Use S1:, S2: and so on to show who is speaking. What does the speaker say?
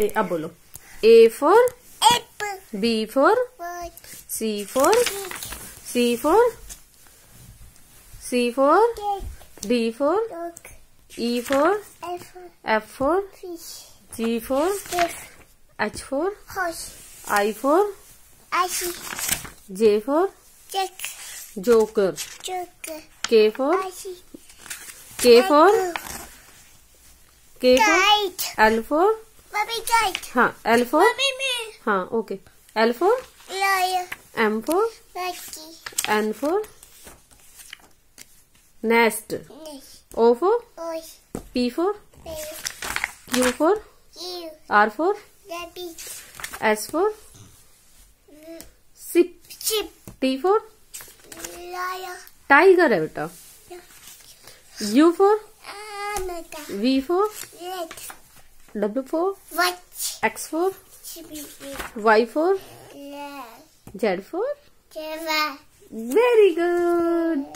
S1: ए अब बोलो A for B for C for C for C for D for E for F for G for H for I for J for joker
S2: joker,
S1: K for K for K for L for हाँ L for हाँ okay L for M for N for nest O for P for Q for R for S for sip T for tiger है बेटा. U for V for W for
S2: watch.
S1: X for
S2: Y
S1: for Z
S2: for
S1: Very good.